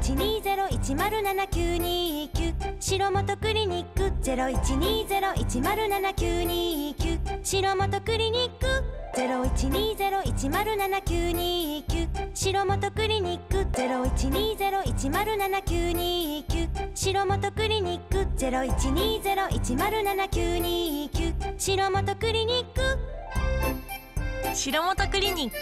0120-107-929白本クリニック。0120-107-929白本クリニック。0120-107-929白本クリニック。0120-107-929白本クリニック。0120-107-929白本クリニック。白本クリニック。